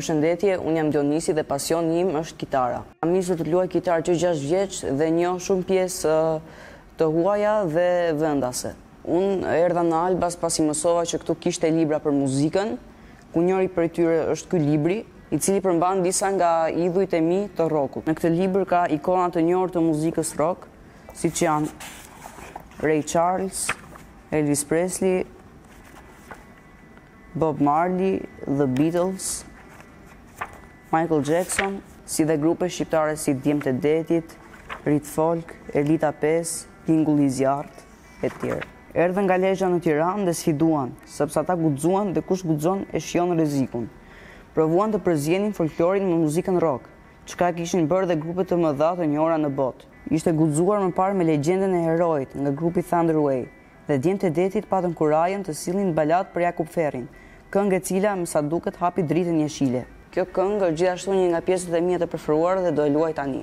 Përshëndetje, unë jam Dionisi dhe pasioni im është kitara. Kam nisur të luaj kitarë që 6 vjeç dhe njoh shumë pjesë të huaja dhe vendase. Unë erdha në Albas pasi mësova që këtu kishte libra për muzikën, ku njëri prej tyre është ky libri, i cili përmban disa nga idhujt e mi të rockut. Në këtë libër ka ikona të njohur të muzikës rock, siç janë Ray Charles, Elvis Presley, Bob Marley, The Beatles, Michael Jackson, si dhe grupe shqiptare si Djemtë e Detit, Ritfolk, Elita 5, Tingulli i Zjarrtë. etj. Erdhën nga Lezha në Tiranë dhe sfiduan, sepse ata guxuan dhe kush guxon e shijon rrezikun. Provuan të përzienin folklorin me muzikën rock, çka kishin bërë dhe grupe të mëdha të njohura në botë. Ishte guxuar më parë me Legjendën e Heroit nga grupi Thunder Way dhe Djemtë e Detit patën kurajën të sillnin Baladë për Jakup Ferrin, këngë e cila me sa duket hapi dritën jeshile. Kjo këngë është gjithashtu një nga pjesët e mia të preferuara dhe do e luaj tani.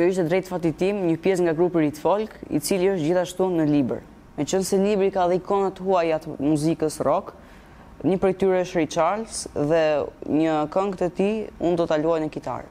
Kjo ishte Drejt fatit tim, një pjesë nga grupi Ritfolk, i cili është gjithashtu në libër. Meqenëse libri ka dhe ikona të huaja të muzikës rock, një prej tyre është Ray Charles dhe një këngë të tij unë do ta luaj në kitarë.